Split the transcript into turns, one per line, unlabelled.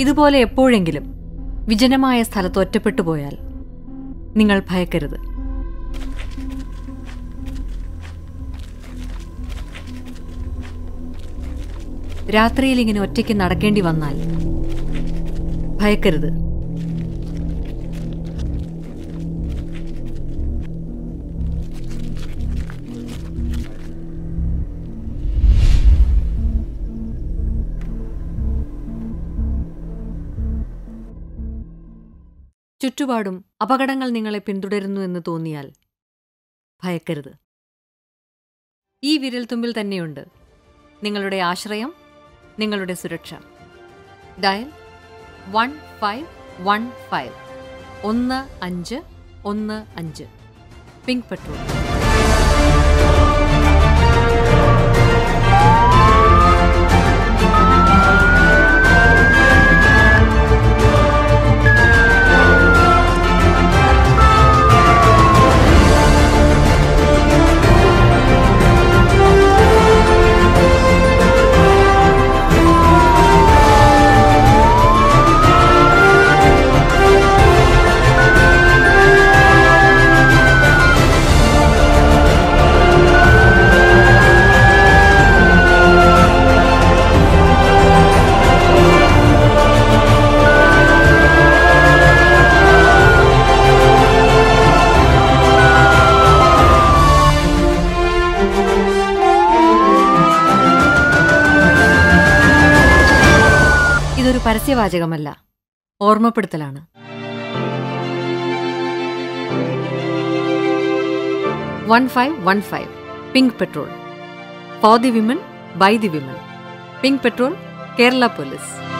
ഇതുപോലെ എപ്പോഴെങ്കിലും വിജനമായ സ്ഥലത്ത് ഒറ്റപ്പെട്ടു പോയാൽ നിങ്ങൾ ഭയക്കരുത്. രാത്രിയിൽ ഇങ്ങനെ ഒറ്റയ്ക്ക് നടക്കേണ്ടി വന്നാൽ ഭയക്കരുത്. ചുറ്റുപാടും അപകടങ്ങൾ നിങ്ങളെ പിന്തുടരുന്നു എന്ന് തോന്നിയാൽ ഭയക്കരുത്. ഈ വിരൽത്തുമ്പിൽ തന്നെയുണ്ട് നിങ്ങളുടെ ആശ്രയം നിങ്ങളുടെ സുരക്ഷ. Dial one five one five ഒന്ന് അഞ്ച് ഒന്ന് അഞ്ച്. Pink patrol. ഇതൊരു പരസ്യവാചകമല്ല. ഓർമ്മപ്പെടുത്തലാണ്. One five one five. Pink patrol. For the women by the women. Pink patrol Kerala police.